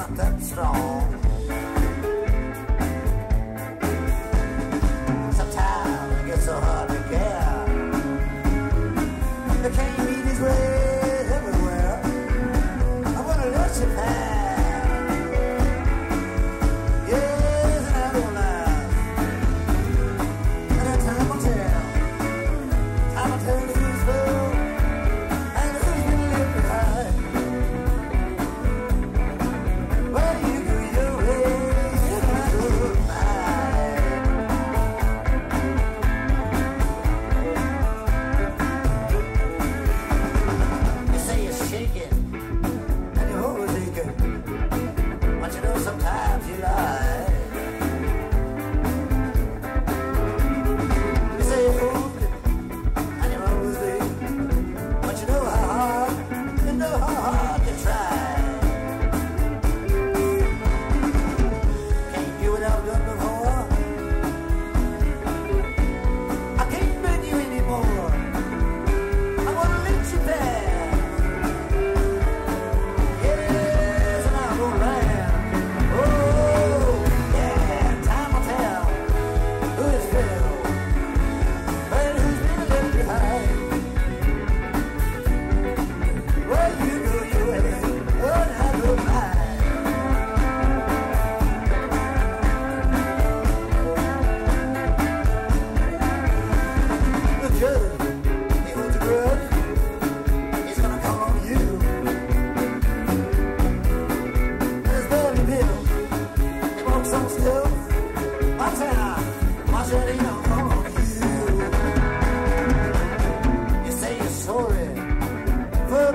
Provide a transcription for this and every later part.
not that strong.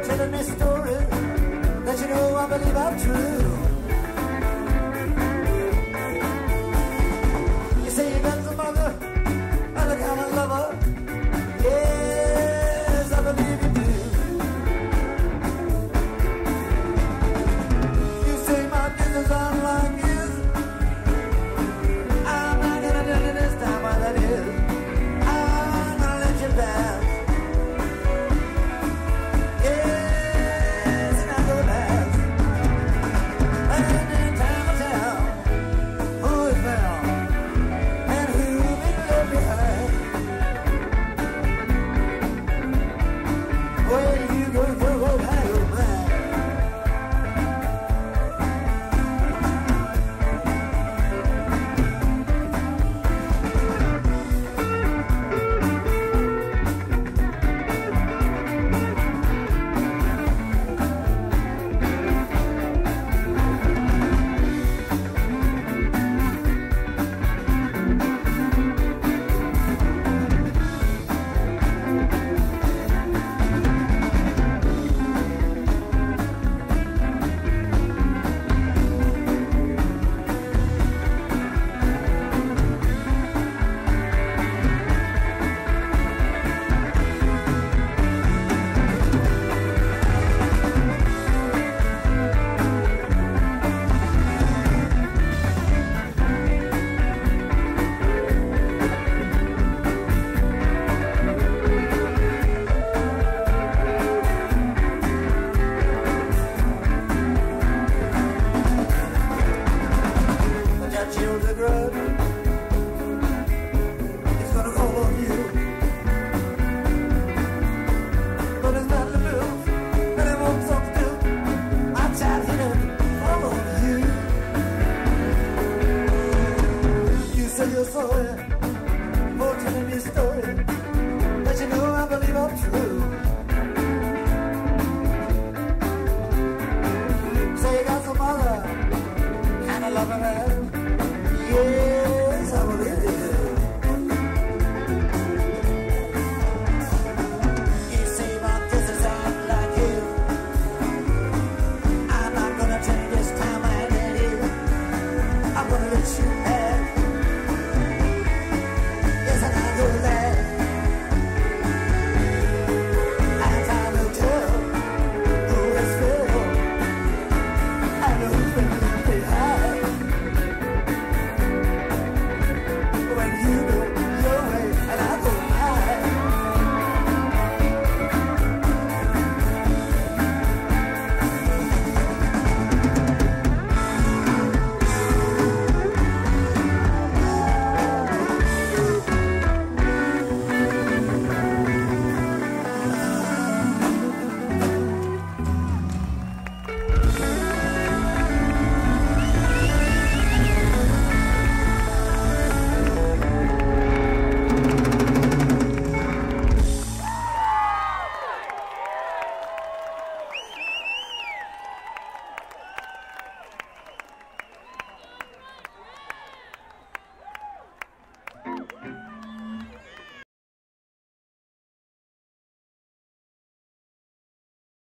telling me story that you know I believe are true.